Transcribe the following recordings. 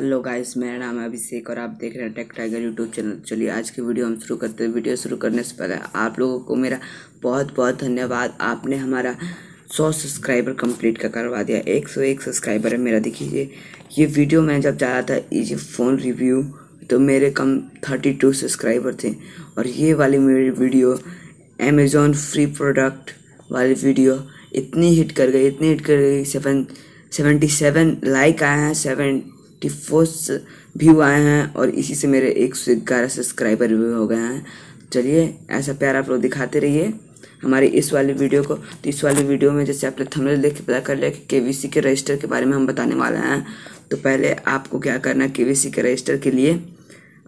Hello guys मेरा नाम है अभिषेक और आप देख रहे हैं टेक टाइगर यूट्यूब चैनल चलिए, आज की वीडियो हम शुरू करते हैं। वीडियो शुरू करने से पहले आप लोगों को मेरा बहुत बहुत धन्यवाद। आपने हमारा सौ सब्सक्राइबर कंप्लीट का करवा दिया। एक सौ एक सब्सक्राइबर है मेरा। देखिए, ये वीडियो मैं जब जा रहा था इजी फ़ोन रिव्यू तो मेरे कम थर्टी टू सब्सक्राइबर थे। और ये वाली मेरी वीडियो अमेज़ोन फ्री प्रोडक्ट वाली वीडियो इतनी हिट कर गई, इतनी हिट कर गई। सेवन सेवेंटी सेवन लाइक आए हैं सेवेंटी फोर व्यू आए हैं और इसी से मेरे एक सौ ग्यारह सब्सक्राइबर भी हो गए हैं। चलिए, ऐसा प्यार आप लोग दिखाते रहिए हमारे इस वाली वीडियो को। तो इस वाली वीडियो में जैसे आपने थंबनेल देख के पता कर लिया कि के के रजिस्टर के बारे में हम बताने वाले हैं। तो पहले आपको क्या करना है के के रजिस्टर के लिए?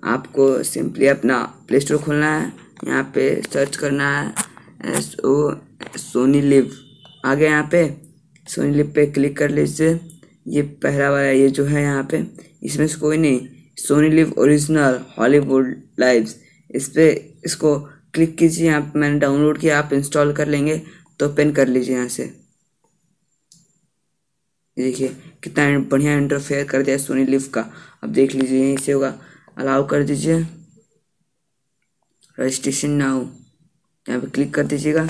आपको सिंपली अपना प्ले स्टोर खोलना है। यहाँ पे सर्च करना है एस ओ सोनी लिव आगे यहाँ पे। सोनी लिव पे क्लिक कर लीजिए। ये पहला वाला ये जो है यहाँ पे, इसमें से कोई नहीं Sony LIV original Hollywood lives इस पर इसको क्लिक कीजिए, यहाँ पे मैंने डाउनलोड किया, आप इंस्टॉल कर लेंगे तो ओपन कर लीजिए यहाँ से। देखिए, कितना बढ़िया इंटरफेयर कर दिया सोनी लिव का। अब देख लीजिए, यहीं से होगा। अलाउ कर दीजिए। रजिस्ट्रेशन ना हो यहाँ पे क्लिक कर दीजिएगा।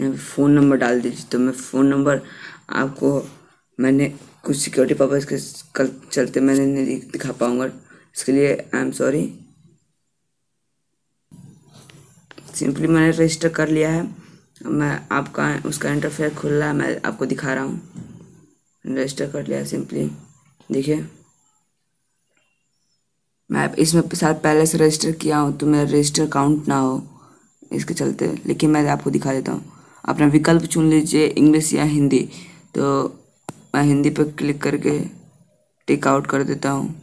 यहाँ पे फ़ोन नंबर डाल दीजिए। तो मैं फ़ोन नंबर आपको मैंने कुछ सिक्योरिटी पर्पज़ के कल चलते मैंने नहीं दिखा पाऊँगा। इसके लिए आई एम सॉरी सिंपली मैंने रजिस्टर कर लिया है। मैं आपका, उसका इंटरफेयर खुल रहा है, मैं आपको दिखा रहा हूँ। रजिस्टर कर लिया सिंपली देखिए। मैं इसमें साथ पहले से रजिस्टर किया हूँ तो मेरा रजिस्टर काउंट ना हो इसके चलते। लेकिन मैं आपको दिखा देता हूँ। अपना विकल्प चुन लीजिए, इंग्लिश या हिंदी। तो मैं हिंदी पर क्लिक करके टिक आउट कर देता हूँ।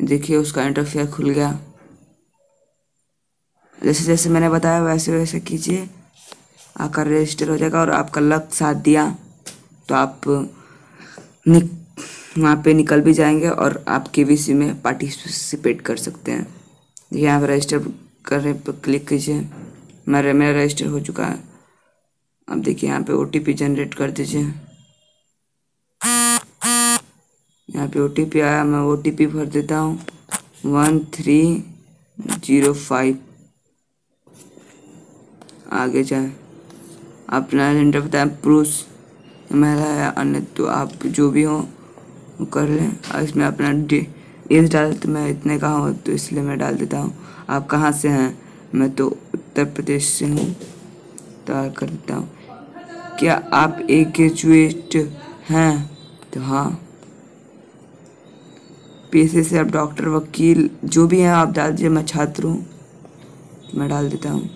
देखिए, उसका इंटरफेयर खुल गया। जैसे जैसे मैंने बताया, वैसे वैसे कीजिए। आपका रजिस्टर हो जाएगा और आपका लक साथ दिया। तो आप निक, वहाँ पे निकल भी जाएँगे और आप के सी में पार्टिसिपेट कर सकते हैं। देखिए पर रजिस्टर करने पर क्लिक कीजिए। मेरा मेरा रजिस्टर हो चुका है। अब देखिए, यहाँ पे ओ टी पी जनरेट कर दीजिए। यहाँ पे ओ आया, मैं ओटीपी भर देता हूँ। वन थ्री ज़ीरो फाइव आगे जाए। अपना एजेंडा बताएँ पुरुष महिला या अन्य तो आप जो भी हो कर लें। और इसमें अपना एज डाल तो मैं इतने का हूँ तो इसलिए मैं डाल देता हूँ। आप कहाँ से हैं? मैं तो उत्तर प्रदेश से हूँ। तो कर देता हूँ। क्या आप एक ग्रेजुएट हैं? तो हाँ। पेशे से आप डॉक्टर, वकील, जो भी हैं, आप डाल दीजिए, मैं छात्र हूँ। मैं डाल देता हूँ।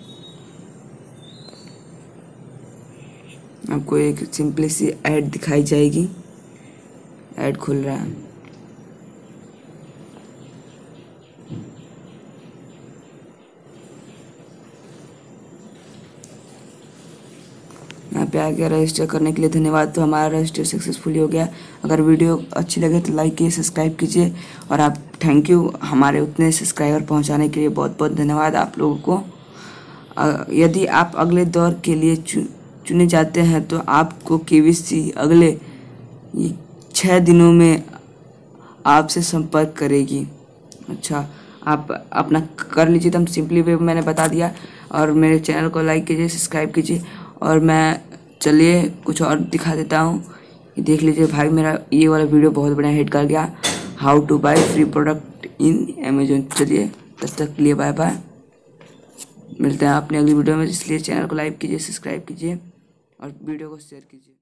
आपको एक सिंपली सी ऐड दिखाई जाएगी। ऐड खुल रहा है। यहाँ पे आ गया रजिस्टर करने के लिए धन्यवाद। तो हमारा रजिस्टर सक्सेसफुली हो गया। अगर वीडियो अच्छी लगे तो लाइक कीजिए सब्सक्राइब कीजिए। और आप थैंक यू हमारे उतने सब्सक्राइबर पहुँचाने के लिए बहुत बहुत धन्यवाद आप लोगों को। यदि आप अगले दौर के लिए चुने जाते हैं तो आपको के अगले छः दिनों में आपसे संपर्क करेगी। अच्छा आप अपना कर लीजिए तो हम सिंपली वे मैंने बता दिया। और मेरे चैनल को लाइक कीजिए सब्सक्राइब कीजिए। और मैं चलिए कुछ और दिखा देता हूँ। देख लीजिए भाई, मेरा ये वाला वीडियो बहुत बढ़िया हिट कर गया how to buy free product in Amazon चलिए, तब तक के लिए बाय बाय मिलते हैं अपनी अगली वीडियो में, इसलिए चैनल को लाइक कीजिए सब्सक्राइब कीजिए और वीडियो को शेयर कीजिए।